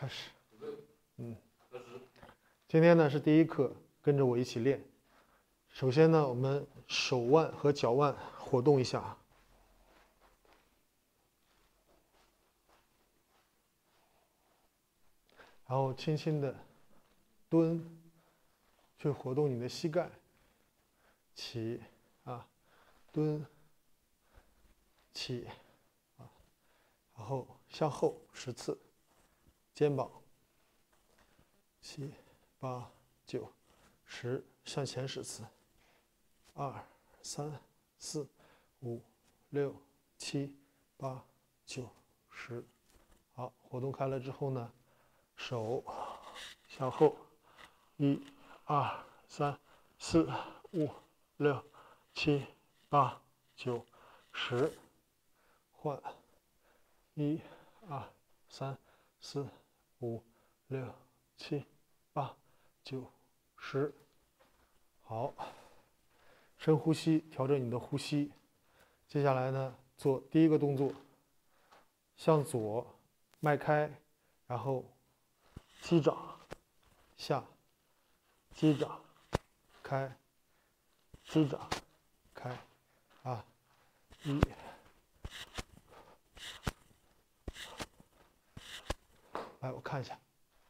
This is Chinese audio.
开始。嗯，今天呢是第一课，跟着我一起练。首先呢，我们手腕和脚腕活动一下，然后轻轻的蹲，去活动你的膝盖。起，啊，蹲，起，啊，然后向后十次，肩膀。七、八、九、十，向前十次。二、三、四、五、六、七、八、九、十。好，活动开了之后呢，手向后，一、二、三、四、五、六、七、八、九、十。换，一、二、三、四、五、六、七。八、九、十，好，深呼吸，调整你的呼吸。接下来呢，做第一个动作，向左迈开，然后击掌下，击掌开，击掌开，啊，一。 축하하자.